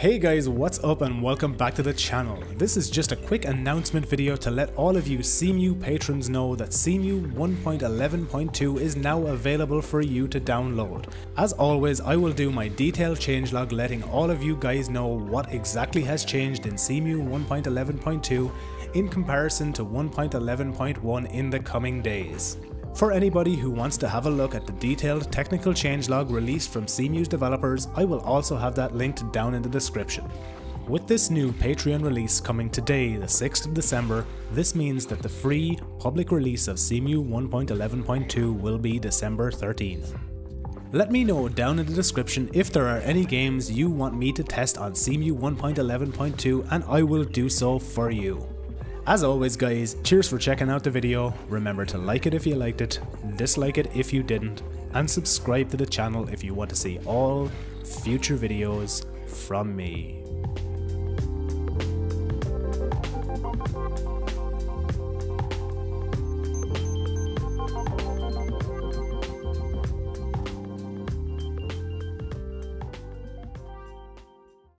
Hey guys, what's up and welcome back to the channel. This is just a quick announcement video to let all of you Cemu patrons know that Cemu 1.11.2 is now available for you to download. As always, I will do my detailed changelog letting all of you guys know what exactly has changed in Cemu 1.11.2 in comparison to 1.11.1 in the coming days. For anybody who wants to have a look at the detailed technical changelog released from Cemu's developers, I will also have that linked down in the description. With this new Patreon release coming today, the 6th of December, this means that the free, public release of Cemu 1.11.2 will be December 13th. Let me know down in the description if there are any games you want me to test on Cemu 1.11.2 and I will do so for you. As always guys, cheers for checking out the video, remember to like it if you liked it, dislike it if you didn't, and subscribe to the channel if you want to see all future videos from me.